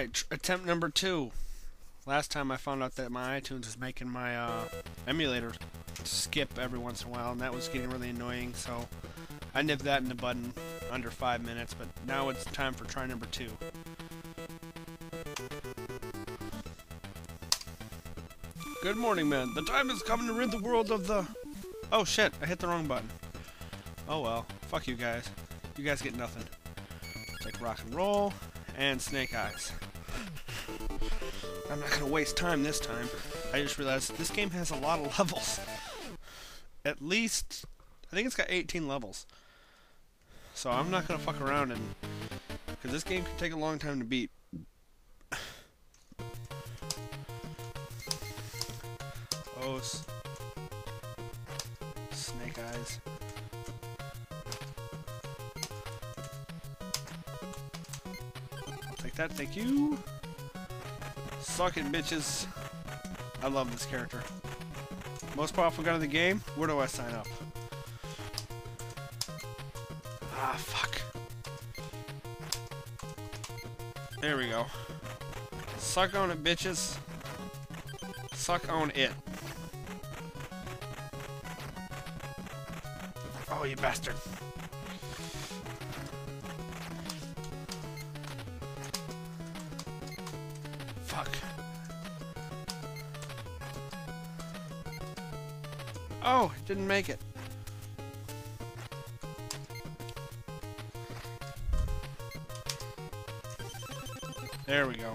Alright, attempt number two. Last time I found out that my iTunes is making my uh, emulator skip every once in a while, and that was getting really annoying, so I nipped that in the bud in under five minutes, but now it's time for try number two. Good morning, men. The time is coming to rid the world of the... Oh, shit. I hit the wrong button. Oh, well. Fuck you guys. You guys get nothing. Take rock and roll and snake eyes. I'm not going to waste time this time. I just realized this game has a lot of levels. At least... I think it's got 18 levels. So I'm not going to fuck around and... Because this game can take a long time to beat. Oh, snake eyes. Take that, thank you. Suck it, bitches. I love this character. Most powerful gun in the game? Where do I sign up? Ah, fuck. There we go. Suck on it, bitches. Suck on it. Oh, you bastard. Oh, didn't make it. There we go.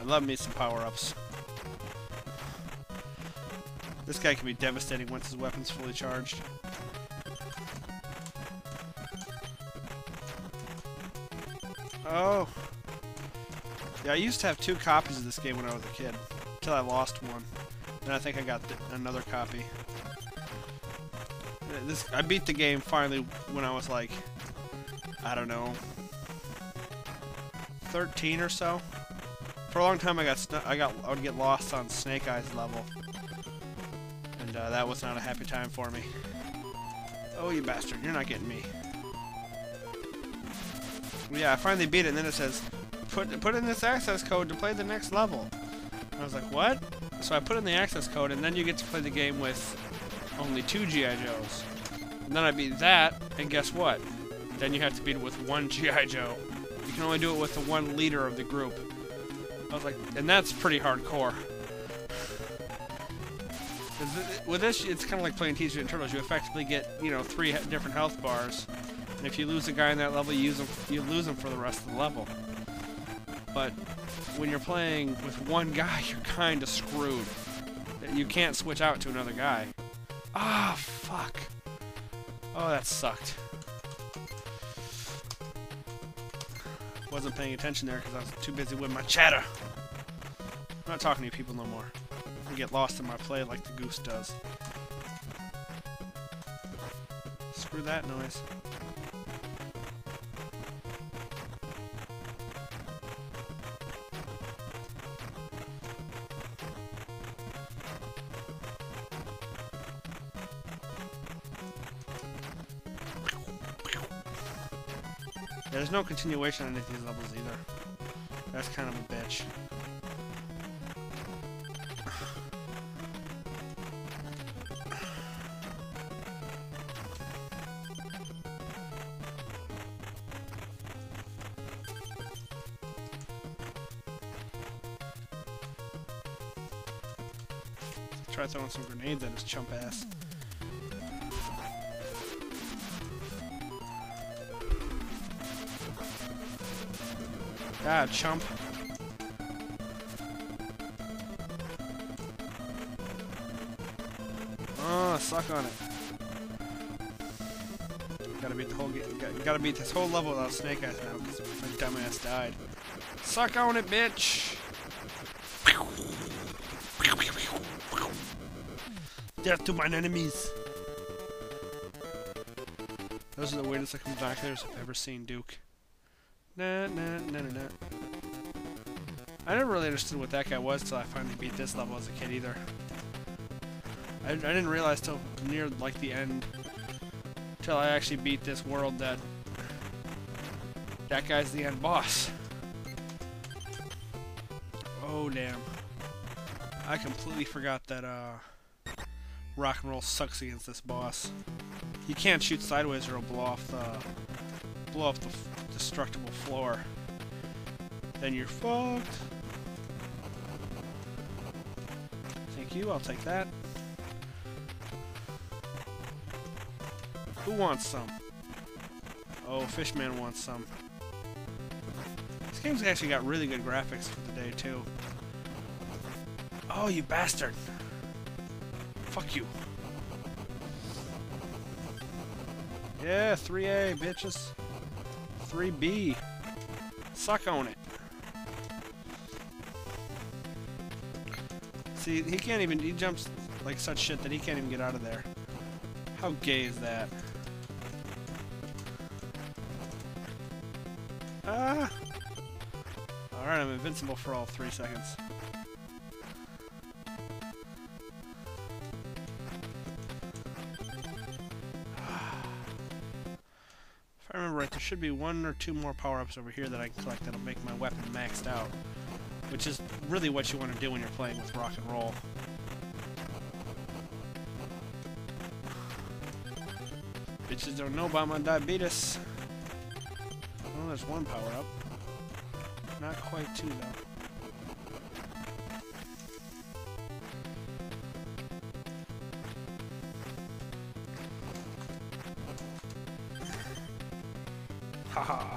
I love me some power-ups. This guy can be devastating once his weapon's fully charged. Oh. Yeah, I used to have two copies of this game when I was a kid. Until I lost one. Then I think I got another copy. This I beat the game finally when I was like, I don't know, 13 or so. For a long time, I got I got I would get lost on Snake Eyes level, and uh, that was not a happy time for me. Oh, you bastard! You're not getting me. Yeah, I finally beat it, and then it says, put put in this access code to play the next level. And I was like, what? So I put in the access code, and then you get to play the game with only two G.I. Joes. And then I beat that, and guess what? Then you have to beat it with one G.I. Joe. You can only do it with the one leader of the group. I was like, and that's pretty hardcore. With this, it's kind of like playing Teenage Mutant Turtles. You effectively get, you know, three different health bars. And if you lose a guy in that level, you, use them, you lose for the rest of the level. But when you're playing with one guy, you're kind of screwed. You can't switch out to another guy. Ah, oh, fuck. Oh, that sucked. Wasn't paying attention there because I was too busy with my chatter. I'm not talking to people no more. I get lost in my play like the goose does. Screw that noise. There's no continuation on any of these levels either. That's kind of a bitch. Try throwing some grenades at his chump ass. God, chump. Oh, suck on it. Gotta beat the whole game. gotta beat this whole level without Snake Eyes now because my dumbass died. Suck on it, bitch! Death to mine enemies! Those are the weirdest looking binoculars I've ever seen, Duke. Nah, nah, nah, nah, nah. I never really understood what that guy was till I finally beat this level as a kid either. I, I didn't realize till near like the end, till I actually beat this world that that guy's the end boss. Oh, damn. I completely forgot that, uh, rock and roll sucks against this boss. He can't shoot sideways or he'll blow off the, blow off the destructible floor. Then you're fucked. Thank you, I'll take that. Who wants some? Oh, Fishman wants some. This game's actually got really good graphics for the day, too. Oh, you bastard! Fuck you. Yeah, 3A, bitches. 3B. Suck on it. See, he can't even, he jumps like such shit that he can't even get out of there. How gay is that? Ah! Alright, I'm invincible for all three seconds. Should be one or two more power-ups over here that I can collect that'll make my weapon maxed out. Which is really what you want to do when you're playing with rock and roll. Bitches don't know about my diabetes. Well, there's one power-up. Not quite two, though. Haha.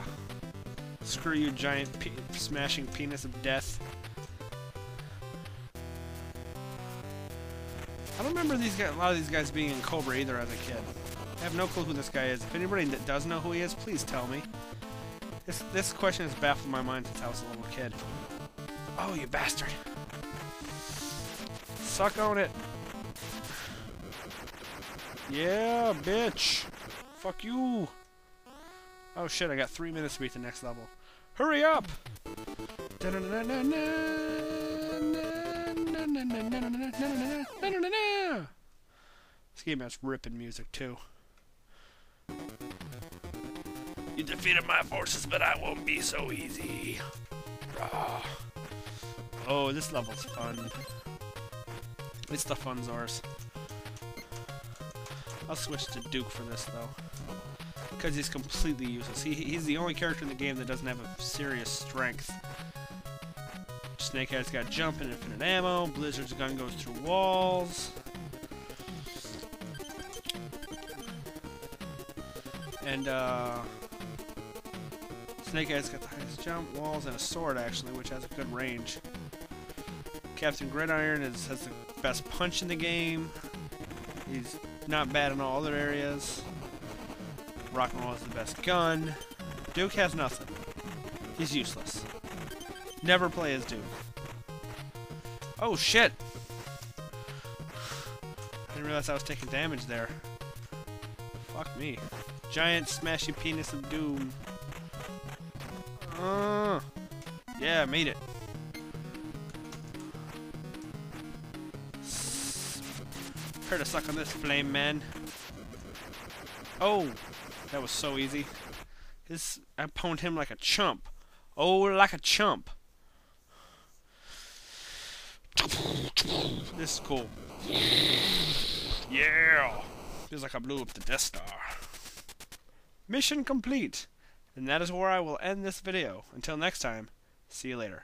Screw you, giant pe smashing penis of death. I don't remember these guys, a lot of these guys being in Cobra either as a kid. I have no clue who this guy is. If anybody that does know who he is, please tell me. This this question has baffled my mind since I was a little kid. Oh, you bastard! Suck on it! Yeah, bitch! Fuck you! Oh shit, I got three minutes to beat the next level. Hurry up! This game has ripping music too. You defeated my forces, but I won't be so easy. Oh, this level's fun. It's the fun Zors. I'll switch to Duke for this though because he's completely useless. He, he's the only character in the game that doesn't have a serious strength. Snakehead's got jump and infinite ammo. Blizzard's gun goes through walls. And, uh... Snakehead's got the highest jump, walls, and a sword, actually, which has a good range. Captain Gridiron is, has the best punch in the game. He's not bad in all other areas. Rock and roll is the best gun. Duke has nothing. He's useless. Never play as Duke. Oh shit! I didn't realize I was taking damage there. Fuck me. Giant smashing penis of doom. Uh, yeah, made it. Prepare to suck on this flame, man. Oh! That was so easy. His, I pwned him like a chump. Oh, like a chump. This is cool. Yeah! Feels like I blew up the Death Star. Mission complete! And that is where I will end this video. Until next time, see you later.